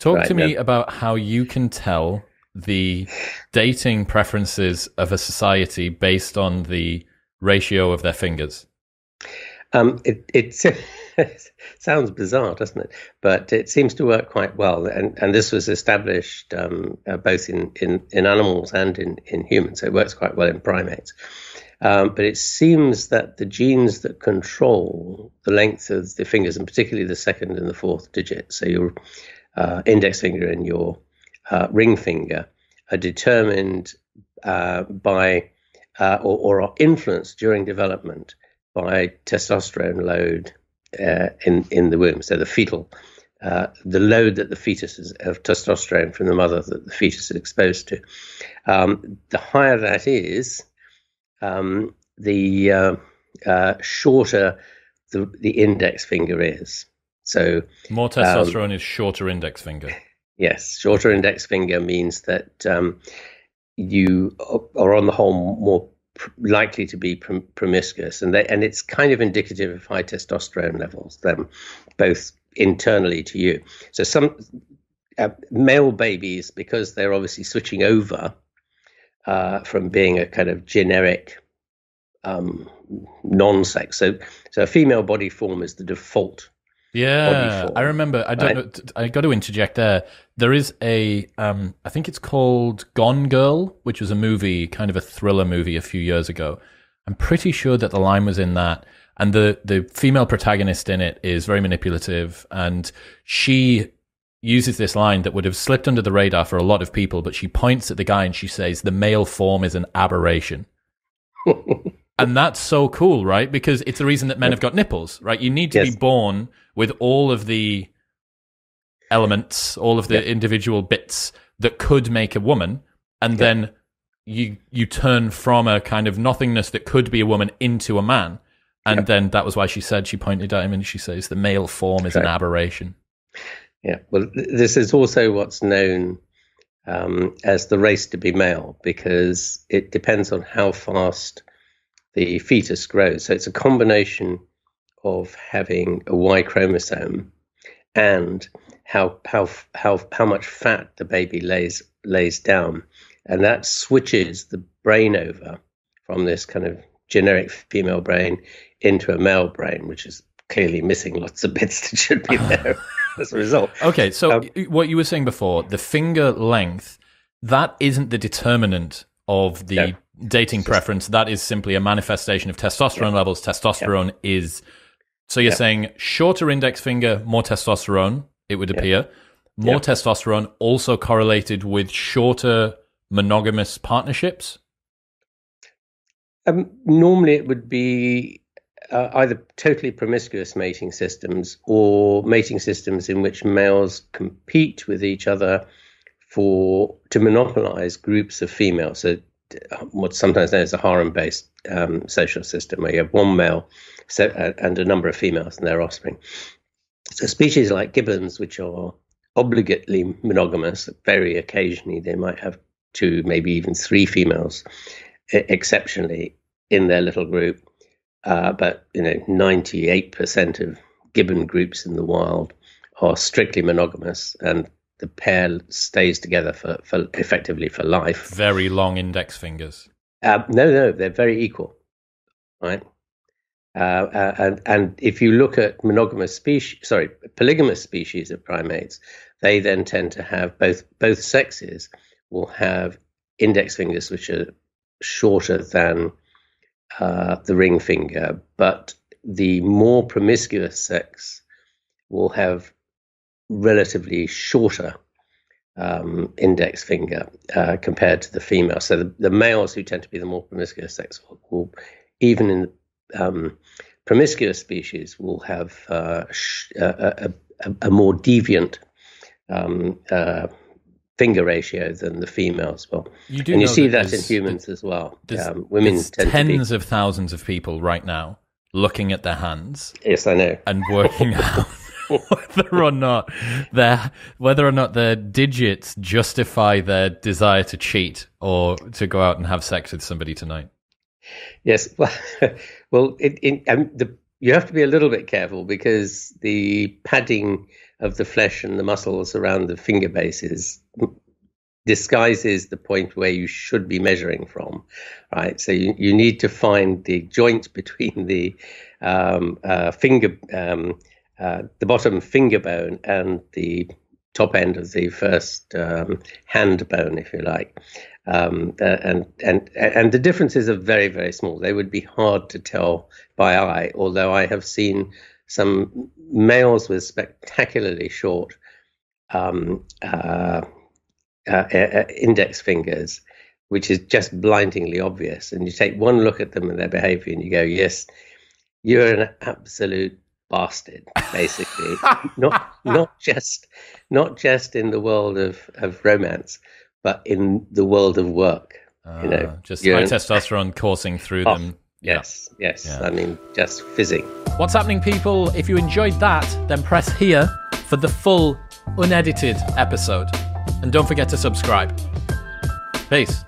Talk Right, to me now- about how you can tell the dating preferences of a society based on the ratio of their fingers. Um, it it sounds bizarre, doesn't it? But it seems to work quite well, and and this was established um, uh, both in, in in animals and in in humans. So it works quite well in primates. Um, but it seems that the genes that control the length of the fingers, and particularly the second and the fourth digit, so your uh, index finger and your uh, ring finger, are determined uh, by uh, or, or are influenced during development by testosterone load uh, in in the womb. So the fetal, uh, the load that the fetus is of testosterone from the mother that the fetus is exposed to. Um, the higher that is, um, the uh, uh, shorter the the index finger is. So More testosterone is shorter index finger. Yes, shorter index finger means that um, you are on the whole more pr- likely to be prom- promiscuous, and they, and it's kind of indicative of high testosterone levels, then both internally to you. So some uh, male babies, because they're obviously switching over uh, from being a kind of generic um, non-sex. So so a female body form is the default Yeah, I remember. I don't right? know. I got to interject there. There is a, um, I think it's called Gone Girl, which was a movie, kind of a thriller movie a few years ago. I'm pretty sure that the line was in that, and the the female protagonist in it is very manipulative, and she uses this line that would have slipped under the radar for a lot of people, but she points at the guy and she says, "The male form is an aberration." And that's so cool, right? Because it's the reason that men have got nipples, right? You need to Yes. be born with all of the elements, all of the Yeah. individual bits that could make a woman, and then you you turn from a kind of nothingness that could be a woman into a man. And Yeah. then that was why she said she pointed at him and she says the male form is an aberration. Yeah, well, this is also what's known um, as the race to be male because it depends on how fast the fetus grows. So it's a combination of having a Y chromosome and how how how how much fat the baby lays lays down, and that switches the brain over from this kind of generic female brain into a male brain, which is clearly missing lots of bits that should be there as a result. Okay, so Um, what you were saying before, the finger length, that isn't the determinant of the No. Dating preference. That is simply a manifestation of testosterone levels. Testosterone is. So you're Yeah. saying shorter index finger, more testosterone, it would appear. More Yeah. testosterone also correlated with shorter monogamous partnerships. Um, normally, it would be uh, either totally promiscuous mating systems or mating systems in which males compete with each other for to monopolize groups of females. So, what's sometimes known as a harem-based um, social system, where you have one male uh, and a number of females and their offspring. So, species like gibbons, which are obligately monogamous, very occasionally they might have two, maybe even three females exceptionally in their little group. Uh, but you know, ninety-eight percent of gibbon groups in the wild are strictly monogamous, and the pair stays together for, for effectively for life. Very long index fingers. Uh, no, no, they're very equal, right? Uh, uh, and and if you look at monogamous species, sorry, polygamous species of primates, they then tend to have both both sexes will have index fingers which are shorter than uh, the ring finger, but the more promiscuous sex will have relatively shorter um, index finger uh, compared to the female. So the, the males who tend to be the more promiscuous sex will, will even in um, promiscuous species, will have uh, sh- a, a, a, more deviant um, uh, finger ratio than the females will. You do And you see that that in humans as well. Um, women tend to be. tens of thousands of people right now looking at their hands Yes, I know. and working out whether or not their whether or not their digits justify their desire to cheat or to go out and have sex with somebody tonight. Yes, well, well, it, it, um, the, you have to be a little bit careful because the padding of the flesh and the muscles around the finger bases disguises the point where you should be measuring from, right? So you, you need to find the joint between the um, uh, finger, um, uh, the bottom finger bone and the top end of the first um, hand bone, if you like. Um, uh, and and and the differences are very very small. They would be hard to tell by eye, although I have seen some males with spectacularly short um, uh, uh, uh, index fingers, which is just blindingly obvious. And you take one look at them and their behavior, and you go, "Yes, you're an absolute bastard." Basically, not not just not just in the world of of romance, but in the world of work. Uh, you know, ah, just high testosterone coursing through oh, them. Yes, yeah. yes. Yeah. I mean, just fizzing. What's happening, people? If you enjoyed that, then press here for the full, unedited episode. And don't forget to subscribe. Peace.